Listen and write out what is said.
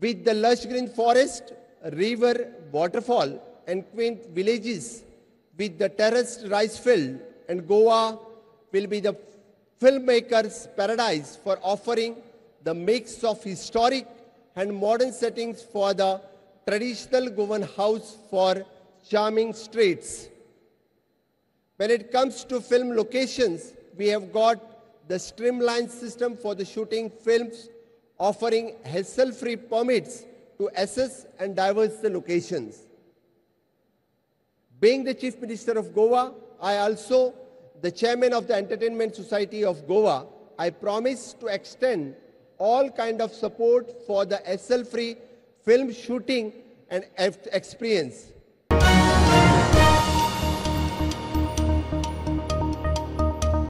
With the lush green forest, river, waterfall, and quaint villages, with the terraced rice field, and Goa will be the filmmaker's paradise for offering the mix of historic and modern settings for the traditional Goan house for charming streets. When it comes to film locations, we have got the streamlined system for the shooting films offering hassle-free permits to assess and diverse the locations. Being the Chief Minister of Goa, I also the Chairman of the Entertainment Society of Goa, I promise to extend all kind of support for the hassle-free film shooting and experience.